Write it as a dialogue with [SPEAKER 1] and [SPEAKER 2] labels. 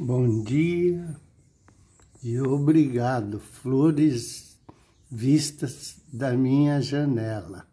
[SPEAKER 1] Bom dia e obrigado, flores vistas da minha janela.